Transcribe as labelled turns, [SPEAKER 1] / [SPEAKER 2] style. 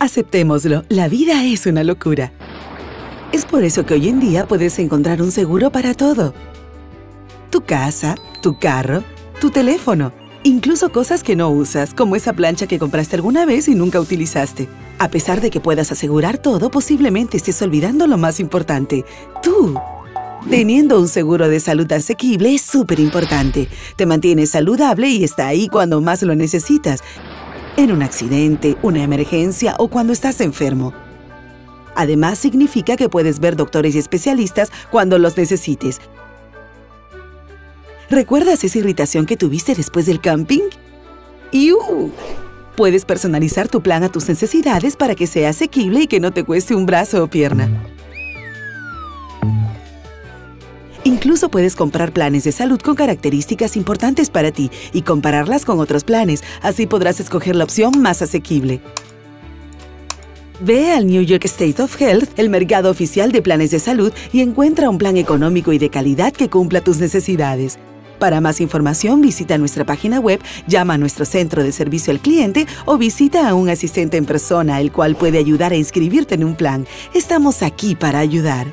[SPEAKER 1] Aceptémoslo, la vida es una locura. Es por eso que hoy en día puedes encontrar un seguro para todo. Tu casa, tu carro, tu teléfono, incluso cosas que no usas, como esa plancha que compraste alguna vez y nunca utilizaste. A pesar de que puedas asegurar todo, posiblemente estés olvidando lo más importante, tú. Teniendo un seguro de salud asequible es súper importante. Te mantienes saludable y está ahí cuando más lo necesitas. En un accidente, una emergencia o cuando estás enfermo. Además, significa que puedes ver doctores y especialistas cuando los necesites. ¿Recuerdas esa irritación que tuviste después del camping? ¡Iu! Puedes personalizar tu plan a tus necesidades para que sea asequible y que no te cueste un brazo o pierna. Incluso puedes comprar planes de salud con características importantes para ti y compararlas con otros planes. Así podrás escoger la opción más asequible. Ve al New York State of Health, el mercado oficial de planes de salud, y encuentra un plan económico y de calidad que cumpla tus necesidades. Para más información, visita nuestra página web, llama a nuestro centro de servicio al cliente o visita a un asistente en persona, el cual puede ayudar a inscribirte en un plan. Estamos aquí para ayudar.